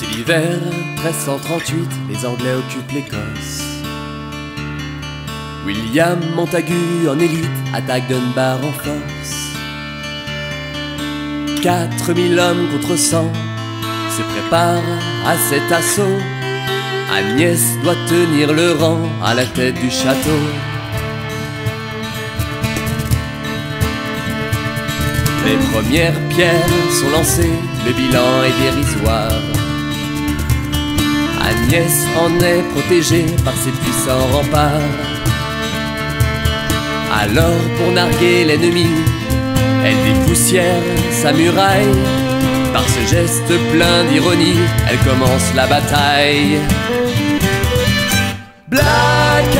Vers 1338, les Anglais occupent l'Écosse. William Montagu en élite attaque Dunbar en force. 4000 hommes contre 100 se préparent à cet assaut. Agnès doit tenir le rang à la tête du château. Les premières pierres sont lancées, le bilan est dérisoire. Agnès en est protégée par ses puissants remparts. Alors pour narguer l'ennemi, elle dépoussière sa muraille. Par ce geste plein d'ironie, elle commence la bataille. Black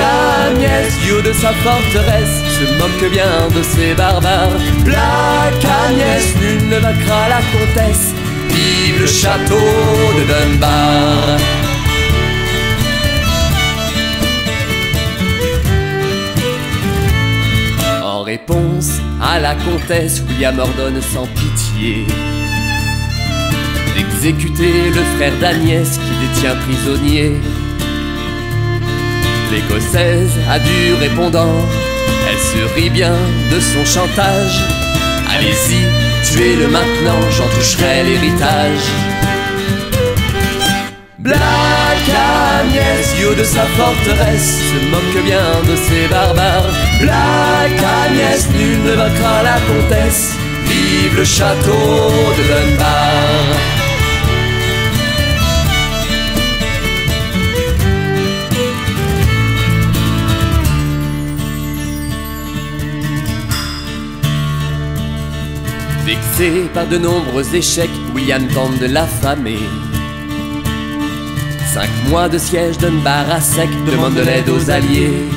Agnès, dieu de sa forteresse, se moque bien de ses barbares. Black Agnès, nul ne vaincra la comtesse. Vive le château de Dunbar. Réponse à la comtesse, William ordonne sans pitié d'exécuter le frère d'Agnès qui détient prisonnier. L'Écossaise a dû répondant, elle se rit bien de son chantage. Allez-y, tuez-le maintenant, j'en toucherai l'héritage. Black Agnès, dieu de sa forteresse, se moque bien de ses barbares. Agnès, nul ne vaincra la comtesse. Vive le château de Dunbar. Vexé par de nombreux échecs, William tente de l'affamer. Cinq mois de siège Dunbar à sec demande de l'aide aux alliés.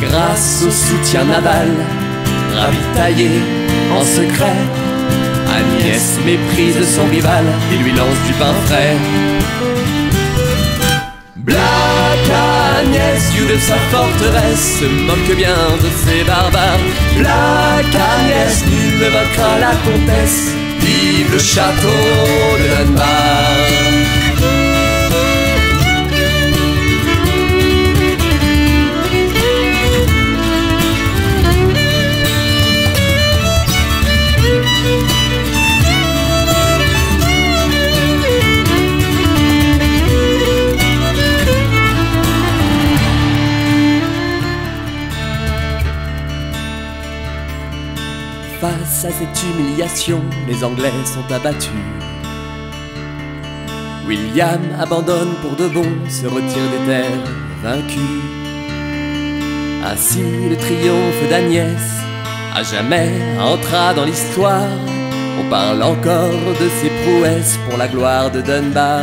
Grâce au soutien naval, ravitaillé en secret, Agnès méprise son rival et lui lance du pain frais. Black Agnès, dieu de sa forteresse, se moque bien de ses barbares. Black Agnès, nul ne vaincra la comtesse. Vive le château de Dunbar. Face à cette humiliation, les Anglais sont abattus. William abandonne pour de bon, se retire des terres vaincues. Ainsi, le triomphe d'Agnès, à jamais entra dans l'histoire. On parle encore de ses prouesses pour la gloire de Dunbar.